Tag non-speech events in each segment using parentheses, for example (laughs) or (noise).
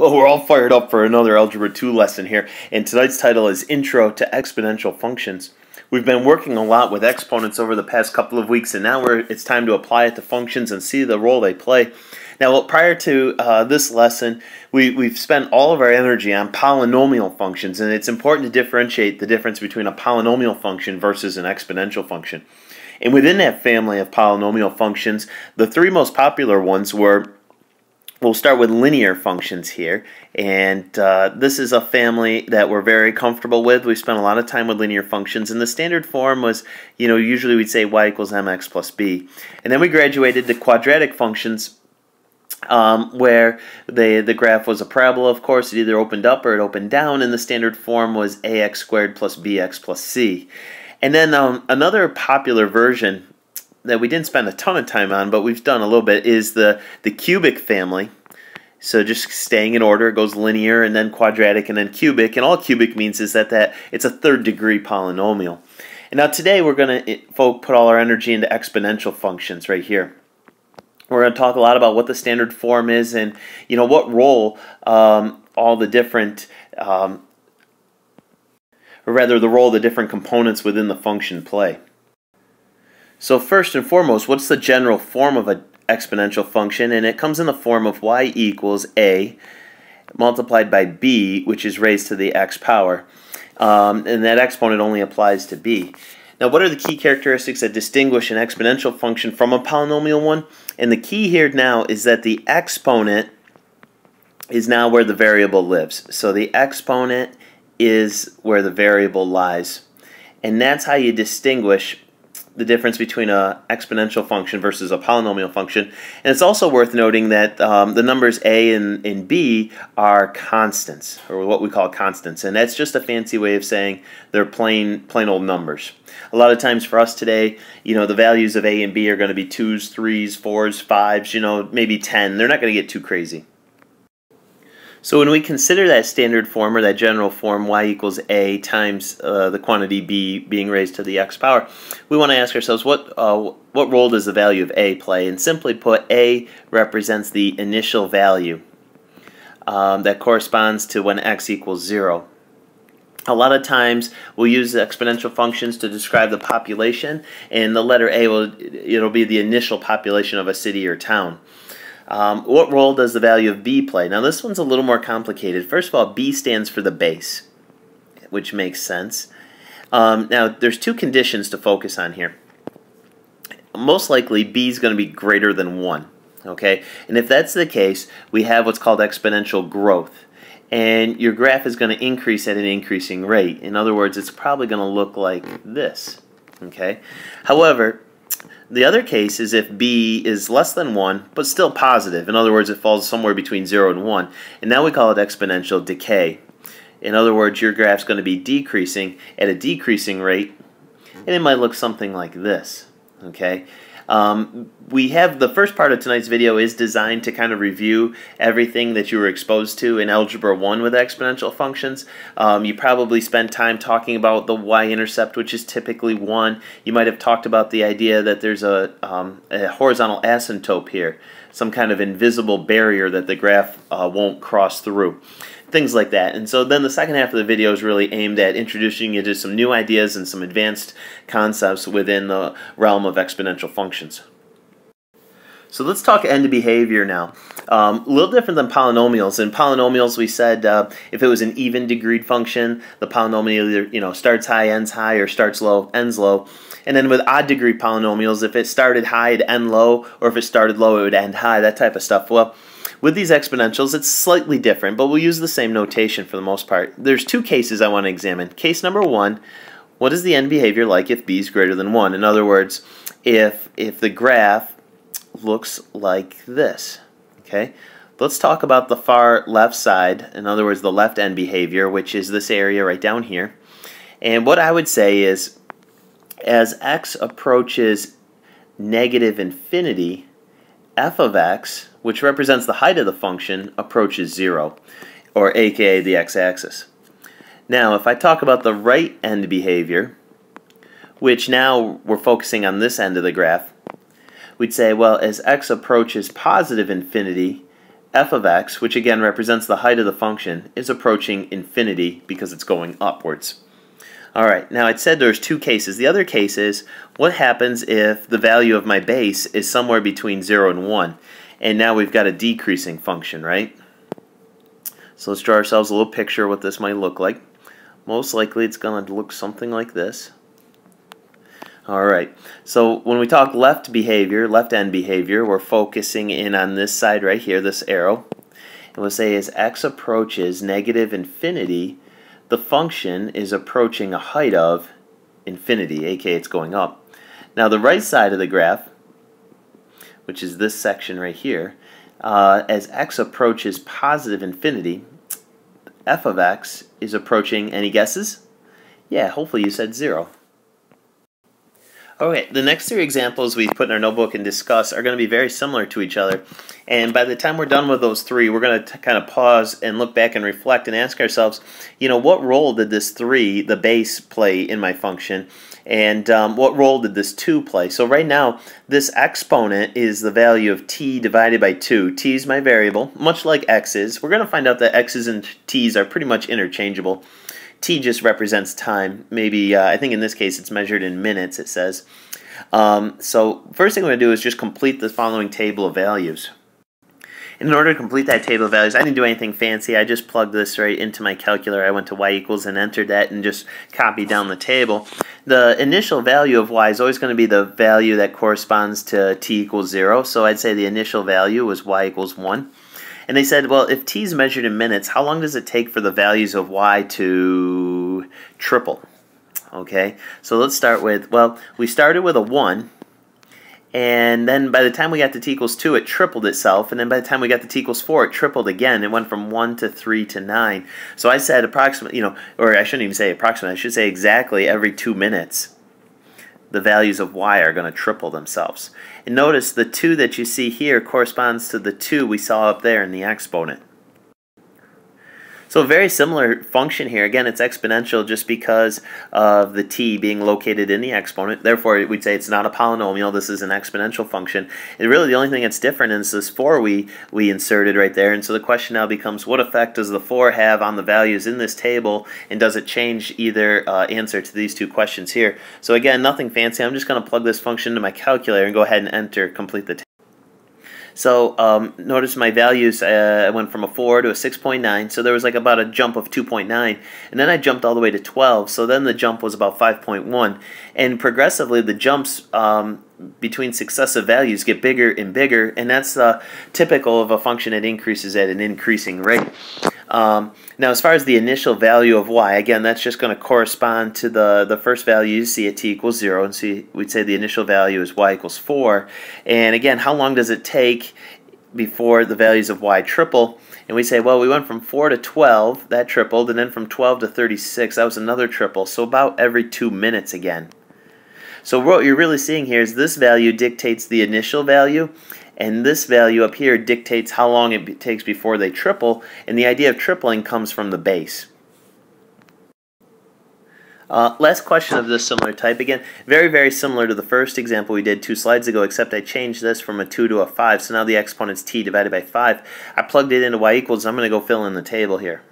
(laughs) Well, we're all fired up for another Algebra 2 lesson here, and tonight's title is Intro to Exponential Functions. We've been working a lot with exponents over the past couple of weeks, and now it's time to apply it to functions and see the role they play. Now, prior to uh, this lesson, we, we've spent all of our energy on polynomial functions, and it's important to differentiate the difference between a polynomial function versus an exponential function. And within that family of polynomial functions, the three most popular ones were We'll start with linear functions here, and uh, this is a family that we're very comfortable with. We spent a lot of time with linear functions, and the standard form was, you know, usually we'd say y equals mx plus b. And then we graduated to quadratic functions, um, where the, the graph was a parabola, of course, it either opened up or it opened down, and the standard form was ax squared plus bx plus c. And then um, another popular version that we didn't spend a ton of time on, but we've done a little bit, is the, the cubic family. So just staying in order, it goes linear and then quadratic and then cubic. And all cubic means is that, that it's a third degree polynomial. And now today we're going to put all our energy into exponential functions right here. We're going to talk a lot about what the standard form is and you know what role um, all the different, um, or rather the role the different components within the function play. So first and foremost, what's the general form of an exponential function? And it comes in the form of y equals a multiplied by b, which is raised to the x power. Um, and that exponent only applies to b. Now, what are the key characteristics that distinguish an exponential function from a polynomial one? And the key here now is that the exponent is now where the variable lives. So the exponent is where the variable lies. And that's how you distinguish the difference between a exponential function versus a polynomial function. And it's also worth noting that um, the numbers a and, and b are constants, or what we call constants. And that's just a fancy way of saying they're plain, plain old numbers. A lot of times for us today, you know, the values of a and b are going to be 2s, 3s, 4s, 5s, you know, maybe 10. They're not going to get too crazy. So when we consider that standard form or that general form y equals a times uh, the quantity b being raised to the x power, we want to ask ourselves what uh, what role does the value of a play? And simply put, a represents the initial value um, that corresponds to when x equals 0. A lot of times we'll use exponential functions to describe the population, and the letter a will it'll be the initial population of a city or town. Um, what role does the value of b play? Now this one's a little more complicated. First of all, b stands for the base, which makes sense. Um, now there's two conditions to focus on here. Most likely b is going to be greater than 1. Okay, and if that's the case, we have what's called exponential growth. And your graph is going to increase at an increasing rate. In other words, it's probably going to look like this. Okay. However, the other case is if b is less than 1, but still positive. In other words, it falls somewhere between 0 and 1. And now we call it exponential decay. In other words, your graph's going to be decreasing at a decreasing rate, and it might look something like this. Okay, um, we have the first part of tonight's video is designed to kind of review everything that you were exposed to in Algebra 1 with exponential functions. Um, you probably spent time talking about the y-intercept, which is typically 1. You might have talked about the idea that there's a, um, a horizontal asymptote here, some kind of invisible barrier that the graph uh, won't cross through things like that. And so then the second half of the video is really aimed at introducing you to some new ideas and some advanced concepts within the realm of exponential functions. So let's talk end behavior now. Um, a little different than polynomials. In polynomials, we said uh, if it was an even degreed function, the polynomial either you know starts high, ends high, or starts low, ends low. And then with odd degree polynomials, if it started high, it'd end low, or if it started low, it would end high, that type of stuff. Well, with these exponentials, it's slightly different, but we'll use the same notation for the most part. There's two cases I want to examine. Case number one, what is the end behavior like if b is greater than 1? In other words, if, if the graph looks like this. Okay, Let's talk about the far left side, in other words, the left end behavior, which is this area right down here. And what I would say is, as x approaches negative infinity, f of x which represents the height of the function, approaches zero, or aka the x-axis. Now, if I talk about the right end behavior, which now we're focusing on this end of the graph, we'd say, well, as x approaches positive infinity, f of x, which again represents the height of the function, is approaching infinity because it's going upwards. All right, now it said there's two cases. The other case is what happens if the value of my base is somewhere between 0 and 1? And now we've got a decreasing function, right? So let's draw ourselves a little picture of what this might look like. Most likely it's going to look something like this. Alright, so when we talk left behavior, left end behavior, we're focusing in on this side right here, this arrow. And we'll say as x approaches negative infinity, the function is approaching a height of infinity, aka it's going up. Now the right side of the graph, which is this section right here, uh, as x approaches positive infinity, f of x is approaching, any guesses? Yeah, hopefully you said zero. Okay, the next three examples we put in our notebook and discuss are going to be very similar to each other. And by the time we're done with those three, we're going to kind of pause and look back and reflect and ask ourselves, you know, what role did this three, the base, play in my function? And um, what role did this 2 play? So right now, this exponent is the value of t divided by 2. t is my variable, much like x is. We're going to find out that x's and t's are pretty much interchangeable. T just represents time. Maybe, uh, I think in this case it's measured in minutes, it says. Um, so first thing I'm going to do is just complete the following table of values. in order to complete that table of values, I didn't do anything fancy. I just plugged this right into my calculator. I went to y equals and entered that and just copied down the table. The initial value of y is always going to be the value that corresponds to t equals 0. So I'd say the initial value was y equals 1. And they said, well, if t is measured in minutes, how long does it take for the values of y to triple? Okay, so let's start with, well, we started with a 1, and then by the time we got to t equals 2, it tripled itself. And then by the time we got to t equals 4, it tripled again. It went from 1 to 3 to 9. So I said approximately, you know, or I shouldn't even say approximately, I should say exactly every 2 minutes the values of y are going to triple themselves. And notice the 2 that you see here corresponds to the 2 we saw up there in the exponent. So very similar function here. Again, it's exponential just because of the t being located in the exponent. Therefore, we'd say it's not a polynomial. This is an exponential function. And really, the only thing that's different is this 4 we, we inserted right there. And so the question now becomes, what effect does the 4 have on the values in this table? And does it change either uh, answer to these two questions here? So again, nothing fancy. I'm just going to plug this function into my calculator and go ahead and enter, complete the table. So um, notice my values, uh, I went from a 4 to a 6.9, so there was like about a jump of 2.9, and then I jumped all the way to 12, so then the jump was about 5.1, and progressively the jumps um, between successive values get bigger and bigger, and that's uh, typical of a function that increases at an increasing rate. Um, now, as far as the initial value of y, again, that's just going to correspond to the, the first value you see at t equals 0, and see we'd say the initial value is y equals 4. And again, how long does it take before the values of y triple? And we say, well, we went from 4 to 12, that tripled, and then from 12 to 36, that was another triple, so about every 2 minutes again. So what you're really seeing here is this value dictates the initial value, and this value up here dictates how long it takes before they triple, and the idea of tripling comes from the base. Uh, last question of this similar type. Again, very, very similar to the first example we did two slides ago, except I changed this from a 2 to a 5. So now the exponent's t divided by 5. I plugged it into y equals. I'm going to go fill in the table here.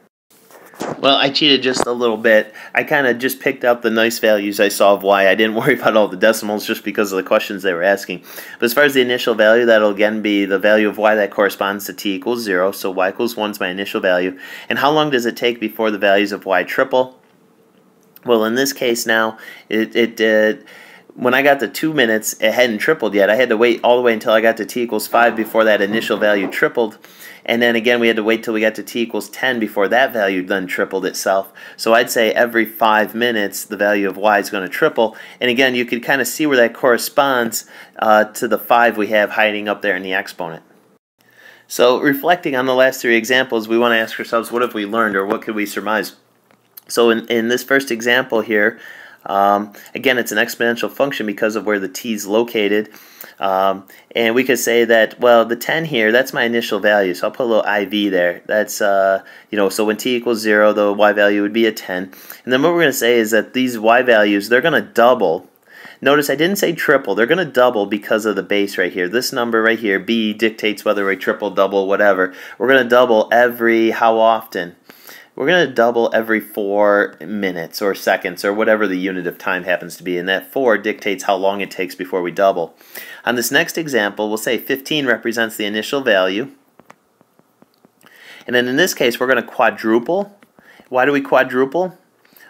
Well, I cheated just a little bit. I kind of just picked out the nice values I saw of y. I didn't (laughs) worry about all the decimals just because of the questions they were asking. But as far as the initial value, that'll again be the value of y that corresponds to t equals 0. So y equals 1 is my initial value. And how long does it take before the values of y triple? Well, in this case now, it, it uh, when I got to two minutes, it hadn't tripled yet. I had to wait all the way until I got to t equals 5 before that initial value tripled. And then again, we had to wait till we got to t equals 10 before that value then tripled itself. So I'd say every five minutes, the value of y is going to triple. And again, you could kind of see where that corresponds uh, to the 5 we have hiding up there in the exponent. So reflecting on the last three examples, we want to ask ourselves, what have we learned or what could we surmise? So in, in this first example here, um, again, it's an exponential function because of where the t is located. Um, and we could say that, well, the 10 here, that's my initial value. So I'll put a little IV there. That's, uh, you know, so when t equals 0, the y value would be a 10. And then what we're going to say is that these y values, they're going to double Notice I didn't say triple. They're going to double because of the base right here. This number right here, B, dictates whether we triple, double, whatever. We're going to double every how often? We're going to double every four minutes or seconds or whatever the unit of time happens to be. And that four dictates how long it takes before we double. On this next example, we'll say 15 represents the initial value. And then in this case, we're going to quadruple. Why do we quadruple?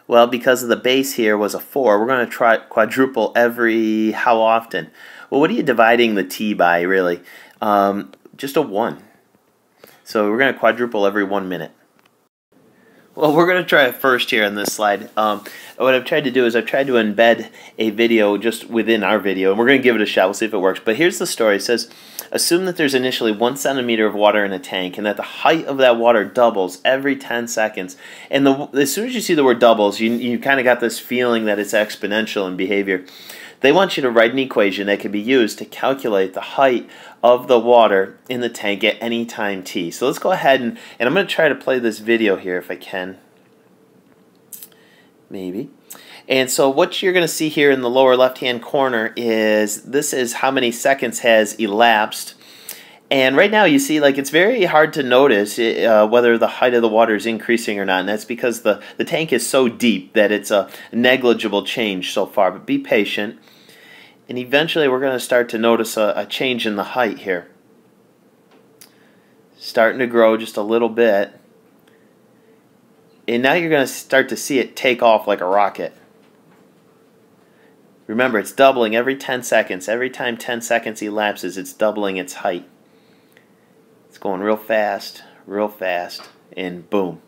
Well, because of the base here was a 4, we're going to try quadruple every how often? Well, what are you dividing the t by, really? Um, just a 1. So we're going to quadruple every 1 minute. Well, we're going to try it first here on this slide. Um, what I've tried to do is I've tried to embed a video just within our video, and we're going to give it a shot. We'll see if it works. But here's the story. It says, assume that there's initially one centimeter of water in a tank, and that the height of that water doubles every 10 seconds. And the, as soon as you see the word doubles, you, you kind of got this feeling that it's exponential in behavior. They want you to write an equation that can be used to calculate the height of the water in the tank at any time t. So let's go ahead and, and I'm going to try to play this video here if I can. Maybe. And so what you're going to see here in the lower left hand corner is this is how many seconds has elapsed. And right now you see like it's very hard to notice uh, whether the height of the water is increasing or not. And that's because the, the tank is so deep that it's a negligible change so far. But be patient. And eventually we're going to start to notice a, a change in the height here. Starting to grow just a little bit. And now you're going to start to see it take off like a rocket. Remember, it's doubling every 10 seconds. Every time 10 seconds elapses, it's doubling its height. It's going real fast, real fast, and boom.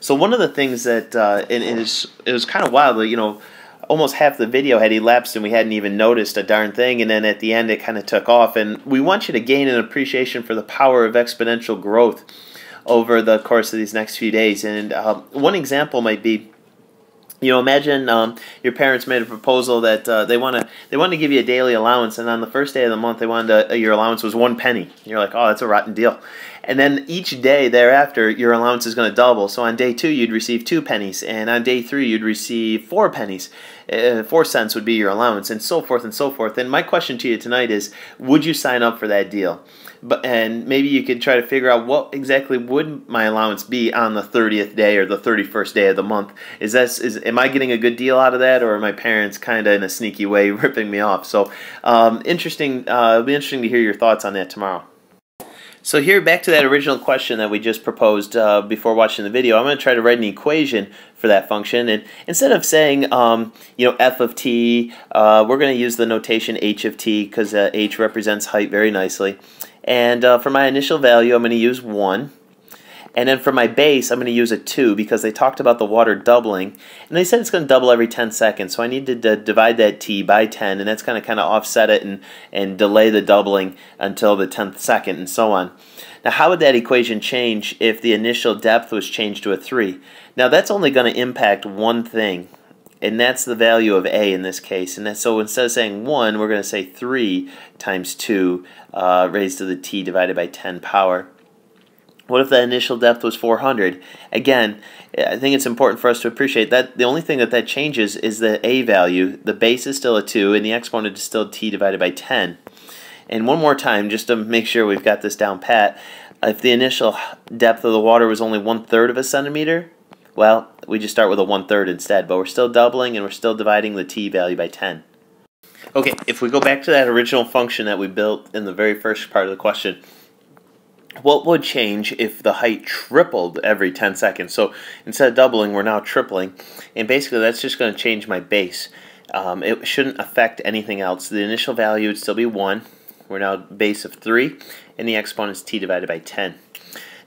So one of the things that, uh, and it, is, it was kind of wild, that you know, almost half the video had elapsed and we hadn't even noticed a darn thing and then at the end it kind of took off and we want you to gain an appreciation for the power of exponential growth over the course of these next few days and uh, one example might be you know, imagine um, your parents made a proposal that uh, they want to they want to give you a daily allowance, and on the first day of the month, they wanted to, uh, your allowance was one penny. And you're like, oh, that's a rotten deal. And then each day thereafter, your allowance is going to double. So on day two, you'd receive two pennies, and on day three, you'd receive four pennies. Uh, four cents would be your allowance, and so forth and so forth. And my question to you tonight is, would you sign up for that deal? But and maybe you could try to figure out what exactly would my allowance be on the 30th day or the 31st day of the month is that is am i getting a good deal out of that or are my parents kind of in a sneaky way (laughs) ripping me off so um, interesting uh, it'll be interesting to hear your thoughts on that tomorrow so here, back to that original question that we just proposed uh, before watching the video, I'm going to try to write an equation for that function. And instead of saying, um, you know, f of t, uh, we're going to use the notation h of t because uh, h represents height very nicely. And uh, for my initial value, I'm going to use 1. And then for my base, I'm going to use a 2 because they talked about the water doubling. And they said it's going to double every 10 seconds. So I need to divide that t by 10, and that's going to kind of offset it and, and delay the doubling until the 10th second and so on. Now, how would that equation change if the initial depth was changed to a 3? Now, that's only going to impact one thing, and that's the value of a in this case. And so instead of saying 1, we're going to say 3 times 2 uh, raised to the t divided by 10 power. What if the initial depth was 400? Again, I think it's important for us to appreciate that the only thing that that changes is the a value. The base is still a 2, and the exponent is still t divided by 10. And one more time, just to make sure we've got this down pat, if the initial depth of the water was only one third of a centimeter, well, we just start with a one third instead, but we're still doubling and we're still dividing the t value by 10. Okay, if we go back to that original function that we built in the very first part of the question, what would change if the height tripled every 10 seconds? So instead of doubling, we're now tripling. And basically, that's just going to change my base. Um, it shouldn't affect anything else. The initial value would still be 1. We're now base of 3. And the exponent is t divided by 10.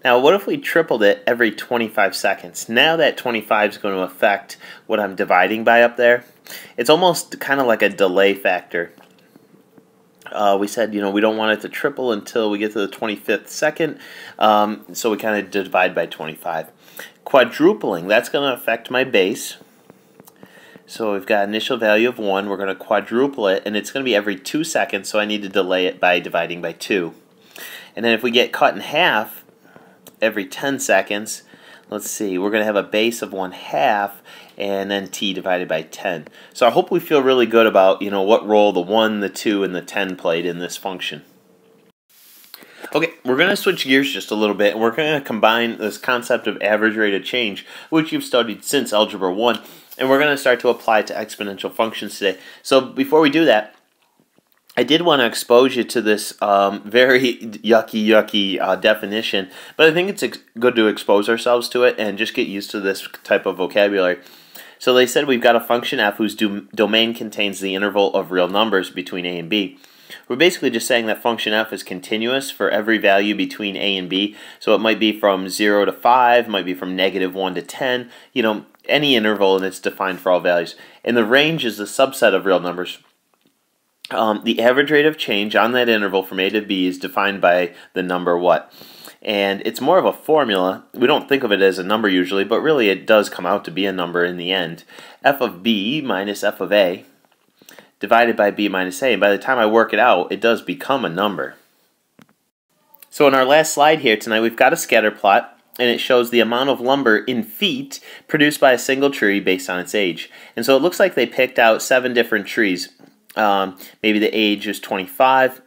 Now, what if we tripled it every 25 seconds? Now that 25 is going to affect what I'm dividing by up there. It's almost kind of like a delay factor. Uh, we said, you know, we don't want it to triple until we get to the 25th second, um, so we kind of divide by 25. Quadrupling, that's going to affect my base. So we've got initial value of 1, we're going to quadruple it, and it's going to be every 2 seconds, so I need to delay it by dividing by 2. And then if we get cut in half, every 10 seconds. let's see, we're going to have a base of 1 half and then t divided by 10. So I hope we feel really good about, you know, what role the 1, the 2, and the 10 played in this function. Okay, we're going to switch gears just a little bit, and we're going to combine this concept of average rate of change, which you've studied since Algebra 1, and we're going to start to apply it to exponential functions today. So before we do that, I did want to expose you to this um, very yucky, yucky uh, definition, but I think it's good to expose ourselves to it and just get used to this type of vocabulary. So they said we've got a function f whose do domain contains the interval of real numbers between a and b. We're basically just saying that function f is continuous for every value between a and b. So it might be from 0 to 5, might be from negative 1 to 10, you know, any interval and it's defined for all values. And the range is a subset of real numbers. Um, the average rate of change on that interval from a to b is defined by the number what? And it's more of a formula. We don't think of it as a number usually, but really it does come out to be a number in the end. f of b minus f of a divided by b minus a. And by the time I work it out, it does become a number. So in our last slide here tonight, we've got a scatter plot and it shows the amount of lumber in feet produced by a single tree based on its age. And so it looks like they picked out seven different trees um, maybe the age was 25,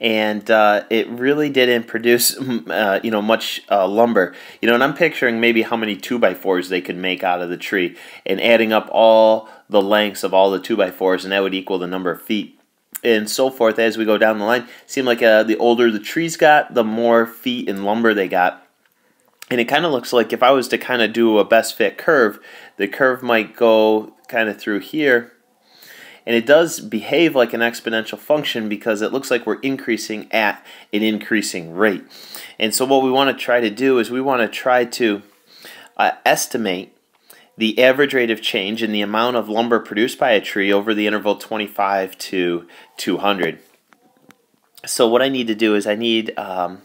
and uh, it really didn't produce (laughs) uh, you know much uh, lumber. You know, and I'm picturing maybe how many two by fours they could make out of the tree, and adding up all the lengths of all the two by fours, and that would equal the number of feet. And so forth as we go down the line. Seemed like uh, the older the trees got, the more feet and lumber they got. And it kind of looks like if I was to kind of do a best fit curve, the curve might go kind of through here and it does behave like an exponential function because it looks like we're increasing at an increasing rate. And so what we want to try to do is we want to try to uh, estimate the average rate of change in the amount of lumber produced by a tree over the interval 25 to 200. So what I need to do is I need um,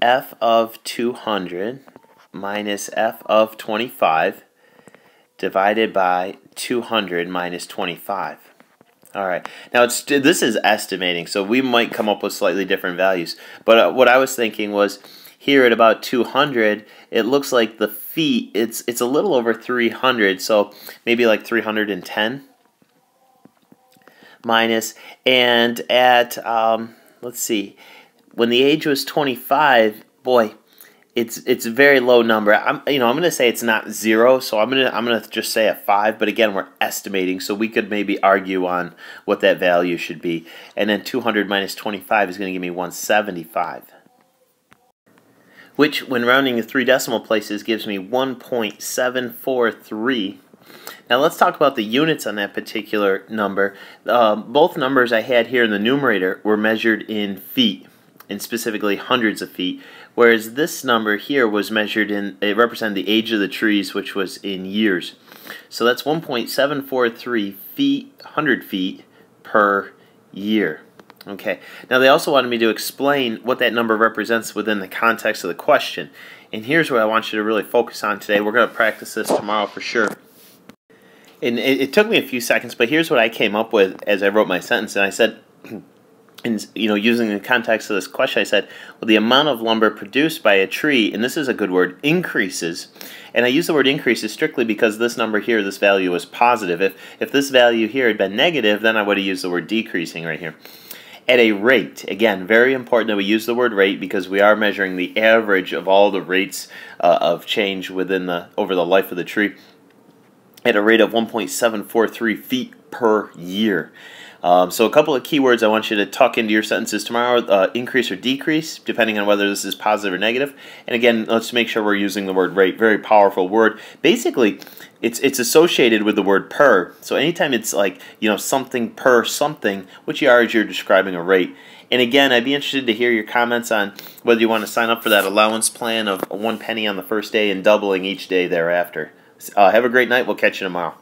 f of 200 minus f of 25 divided by 200 minus 25. All right. Now it's this is estimating, so we might come up with slightly different values. But uh, what I was thinking was here at about 200, it looks like the feet it's it's a little over 300, so maybe like 310 minus and at um, let's see, when the age was 25, boy, it's it's a very low number. I'm you know I'm gonna say it's not zero, so I'm gonna I'm gonna just say a five. But again, we're estimating, so we could maybe argue on what that value should be. And then 200 minus 25 is gonna give me 175, which, when rounding to three decimal places, gives me 1.743. Now let's talk about the units on that particular number. Uh, both numbers I had here in the numerator were measured in feet, and specifically hundreds of feet whereas this number here was measured in, it represented the age of the trees, which was in years. So that's 1.743 feet, 100 feet per year. Okay, now they also wanted me to explain what that number represents within the context of the question. And here's what I want you to really focus on today. We're going to practice this tomorrow for sure. And it, it took me a few seconds, but here's what I came up with as I wrote my sentence. And I said, (clears throat) and you know, using the context of this question, I said, well, the amount of lumber produced by a tree, and this is a good word, increases. And I use the word increases strictly because this number here, this value is positive. If, if this value here had been negative, then I would have used the word decreasing right here. At a rate, again, very important that we use the word rate because we are measuring the average of all the rates uh, of change within the over the life of the tree at a rate of 1.743 feet per year. Um, so a couple of keywords I want you to tuck into your sentences tomorrow, uh, increase or decrease, depending on whether this is positive or negative. And again, let's make sure we're using the word rate, very powerful word. Basically, it's it's associated with the word per. So anytime it's like, you know, something per something, which you are as you're describing a rate. And again, I'd be interested to hear your comments on whether you want to sign up for that allowance plan of one penny on the first day and doubling each day thereafter. Uh, have a great night. We'll catch you tomorrow.